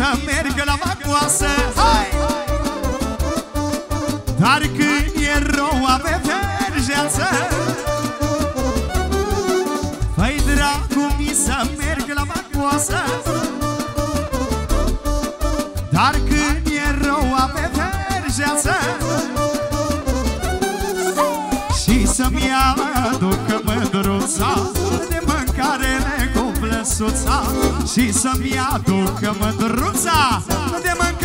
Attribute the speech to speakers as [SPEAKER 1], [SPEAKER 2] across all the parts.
[SPEAKER 1] să merg la vacoasă. Hai! Dar când e rău ave vergeață Păi dracu mi să merg la vacoasă. Dar când e rău ave vergeață Și să-mi aducă mândruța De mâncare cu plăsuța Și să-mi aducă mândruța. De mâncare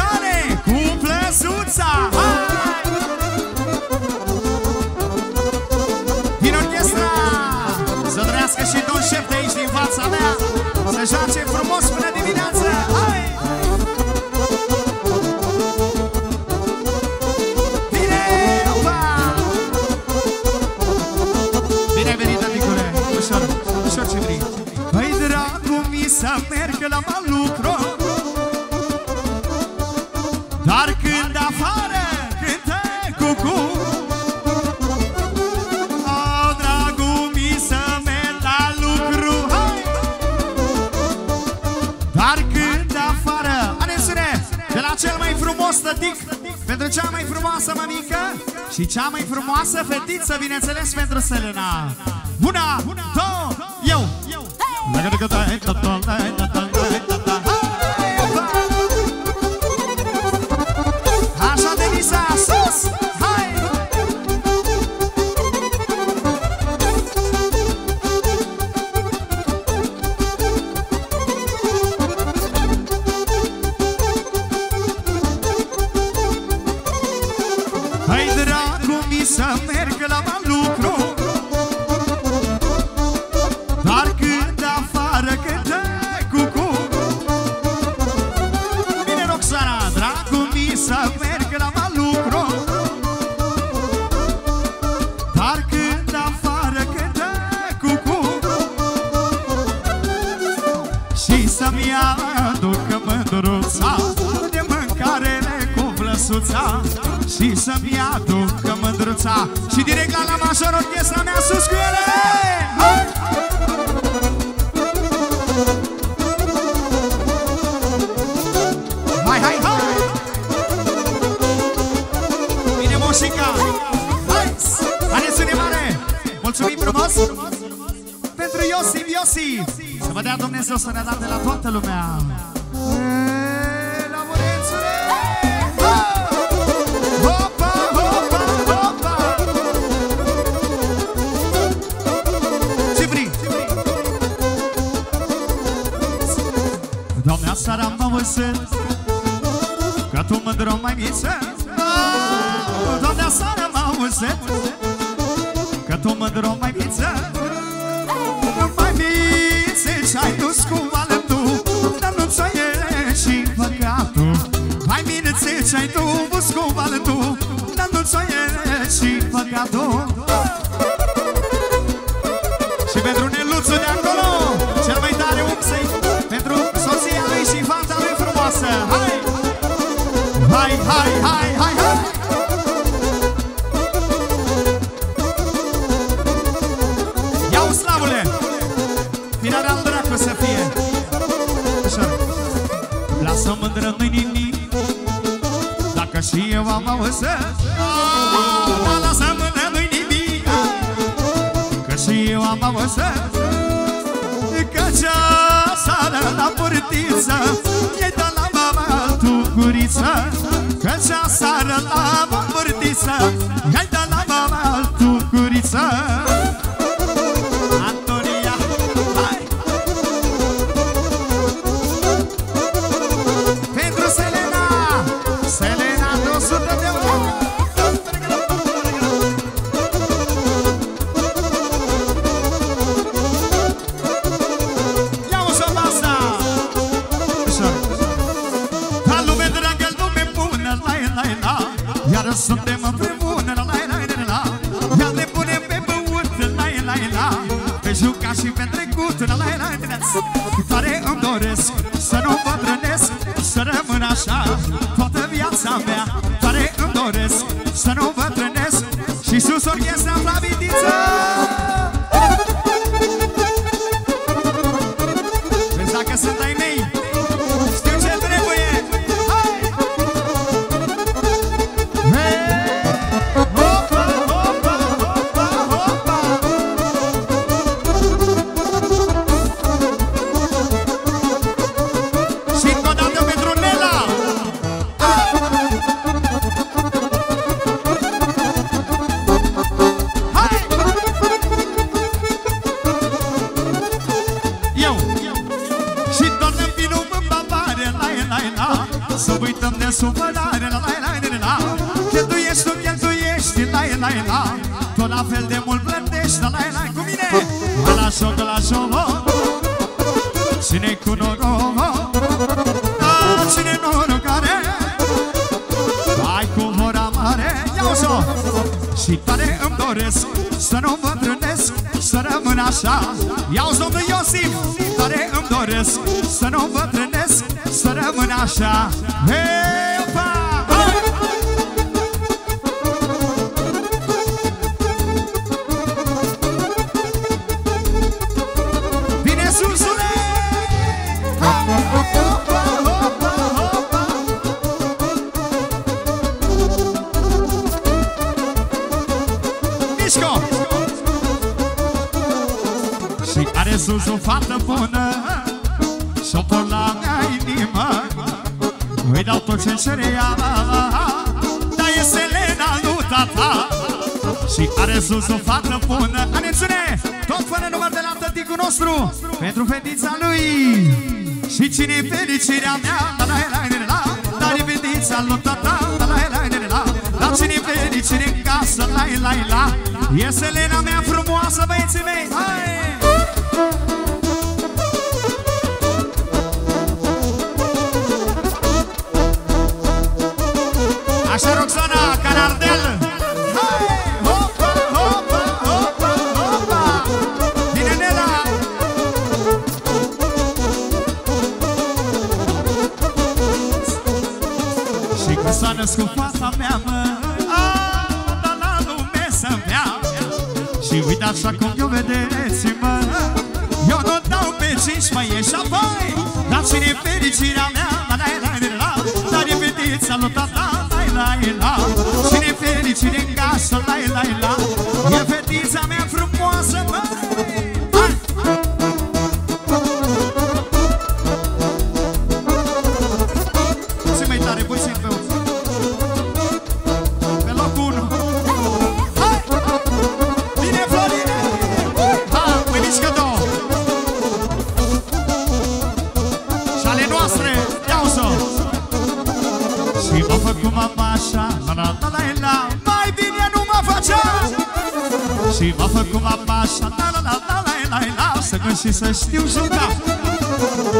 [SPEAKER 1] Pentru cea mai frumoasă mămică Și cea mai frumoasă fetiță Bineînțeles pentru Selena Una, două, eu! Așa, să merg la mal lucru. Dar când afară cântă cucu Bine, Roxana, dracu, mi să merg la mal lucru. Dar când afară cântă cucu Și să-mi aducă mândruța De mâncare cu plăsuța Și să-mi aducă mândruța Și direct la la major orchestra mea sus cu ele Hai! Hai, hai, hai! Bine, moșica! Hai! Haideți une mare! Mulțumim frumos! Pentru Iosif, Iosif! Să vă dea Dumnezeu sănătate la toată lumea! Seara mă văzut Că tu mândră mai miță Doamne, seara mă văzut Că tu mândră mai miță Mai miță ce-ai dus cu vală tu Dar nu ți-o e și păcatul. Mai miță ce-ai dus cu vală tu Dar nu ți-o e și păcatul Hai, hai, hai, hai, hai! Ia-o slavule! Finarea al dracu să fie Așa Lasă mândră nu-i nimic Dacă și eu am auzit Lasă mândră nu-i nimic Că și eu am auzit Că cea seară la portiță Că cea seară la portiță E de la suntem împreună La la la la Iar ne punem pe băut La la la. Pe jucat și pe trecut La la la la. Tare îmi doresc Să nu bătrânesc Să rămân așa Toată viața mea. Tare îmi doresc Să nu bătrânesc Și sus orchestra Flavitiță la la. Să uităm de supărare, la la la la Că tu ești, tu cheltuiești, la la la Tot la fel de mult plătești, la la la Cu mine, la joc, la joc Cine cu noroc da, Cine norocare Ai cu hora mare Iau-o Și tare îmi doresc Să nu mă trânesc Să rămân așa. Iau-o domnul Iosif Tare îmi doresc Să nu mă trânesc să rămân așa. Hei, opa! sus o fată bună Și-o pun la mea inimă Îi dau tot ce-mi cere ea. Dar e Selena lui tata. Și are sus o fată bună. Atențiune! Tot fără număr de la tăticul nostru Pentru fetița lui. Și cine-i fericirea mea? La la la la la. Dar e fetița lui tata. La la la la la. Dar cine-i fericire în casă? La la la. E Selena mea frumoasă băieții mei. Hai! Așa, Roxana, Canardel Hopa, hopa, hopa, hopa Bine, Nela Și că s-a născut fata mea, mă A, la lume să-mi ia Și uite așa cum eu vedeți-mă Eu nu dau pe cinci, mai ieși apoi Dar cine fericirea mea, la la la la la Dar e fetița lui tata la la Cine fericire în casă, la la la E fetița mea frumoasă, măi mama așa la la la la la Mai bine nu mă facea Și mă făcut mama așa la la la la la la la Să gând și să știu juca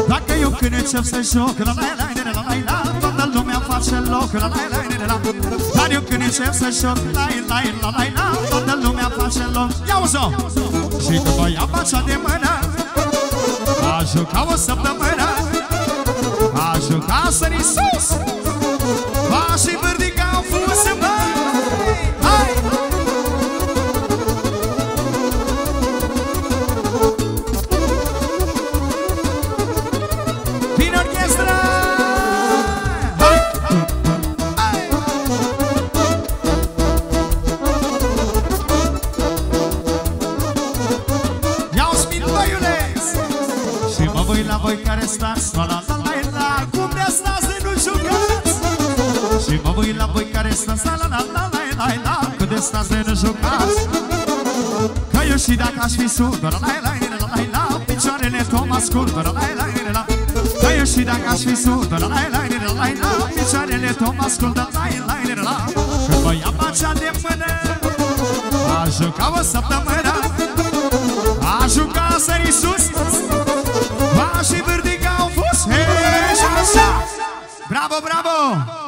[SPEAKER 1] Dacă eu când încep să joc la la la la la la Toată lumea face loc la la la la la Dar eu când încep să joc la la la la la Toată lumea face loc Ia-o-o! Și după ia pacea de mână A jucat o săptămână A jucat sări sus Va și vârdica au fost în Hai! Vine orchestra! Hai! Hai! Ia-o spin, băiuleț! Și mă voi la voi care stați La la la la la voi, la voi care stați La la la la la la la Cât de stați de nejucați Că eu și dacă aș fi surd La la la la la la Picioarele tot ascult La la la la la Că eu și dacă aș fi surd La la la la la la Picioarele tot ascult La la la la Când mă ia pacea de mână Aș juca o săptămână Aș juca sări sus Ba și vârdica au fost Hei, așa Bravo, bravo! bravo.